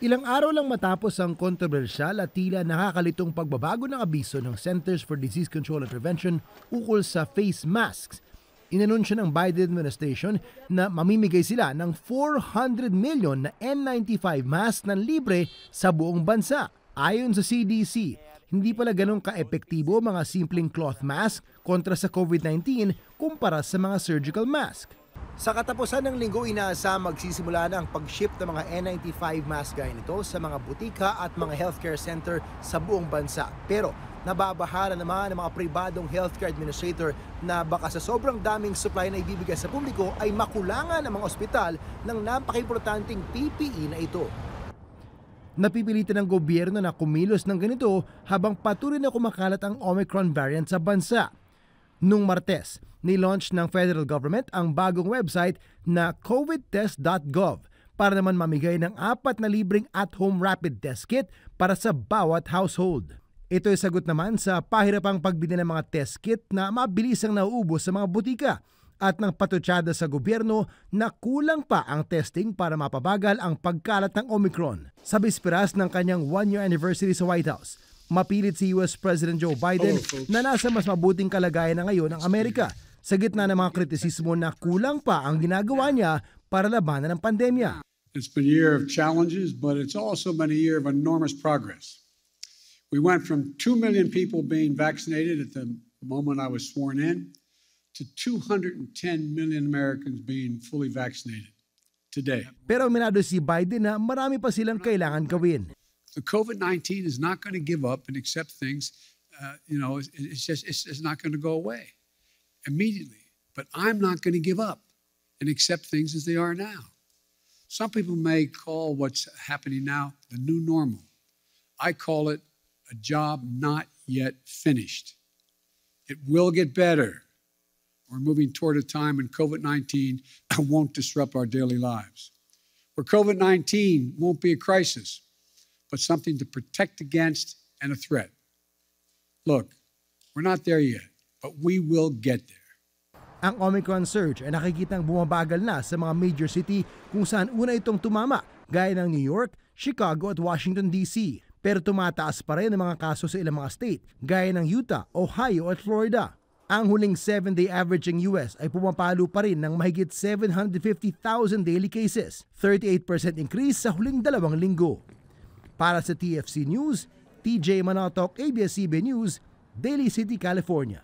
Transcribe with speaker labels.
Speaker 1: Ilang araw lang matapos ang kontrobersyal at tila nakakalitong pagbabago ng abiso ng Centers for Disease Control and Prevention ukol sa face masks, inanunsyo ng Biden administration na mamimigay sila ng 400 million na N95 mask ng libre sa buong bansa. Ayon sa CDC, hindi pala ganun ka-epektibo mga simpleng cloth mask kontra sa COVID-19 kumpara sa mga surgical mask. Sa katapusan ng linggo, inaasa magsisimula na ang pag-ship ng mga N95 mask gaya nito sa mga butika at mga healthcare center sa buong bansa. Pero nababahala naman ng mga pribadong healthcare administrator na baka sa sobrang daming supply na ibibigay sa publiko ay makulangan ang mga ospital ng napaka-importanting PPE na ito. Napipilitan ng gobyerno na kumilos ng ganito habang patuloy na kumakalat ang Omicron variant sa bansa. Nung Martes, nilaunch ng federal government ang bagong website na covidtest.gov para naman mamigay ng apat na libreng at-home rapid test kit para sa bawat household. Ito ay sagot naman sa pahirapang pagbili ng mga test kit na mabilis ang nauubos sa mga butika at ng patutsada sa gobyerno na kulang pa ang testing para mapabagal ang pagkalat ng Omicron. Sa bisperas ng kanyang one-year anniversary sa White House, mapilit si US President Joe Biden na nasa mas mabuting kalagayan na ngayon ang Amerika sa gitna ng mga kritisismo na kulang pa ang ginagawa niya para labanan ang pandemya.
Speaker 2: It's been a year of challenges, but it's also been a year of enormous progress. We went from 2 million people being vaccinated at the moment I was sworn in to 210 million Americans being fully vaccinated today.
Speaker 1: Pero minado si Biden na marami pa silang kailangan gawin.
Speaker 2: The COVID 19 is not going to give up and accept things, uh, you know, it's, it's just, it's, it's not going to go away immediately. But I'm not going to give up and accept things as they are now. Some people may call what's happening now the new normal. I call it a job not yet finished. It will get better. We're moving toward a time when COVID 19 won't disrupt our daily lives, where COVID 19 won't be a crisis but something to protect against and a threat. Look, we're not there yet, but we will get there.
Speaker 1: Ang Omicron surge ay nakikitang bumabagal na sa mga major city kung saan una itong tumama gaya ng New York, Chicago at Washington DC. Pero tumataas pa rin ang mga kaso sa ilang mga state gaya ng Utah, Ohio at Florida. Ang huling 7-day averaging US ay pumapalo pa rin ng mahigit 750,000 daily cases, 38% increase sa huling dalawang linggo. Para sa TFC News, TJ Manotok, ABS-CBN News, Daly City, California.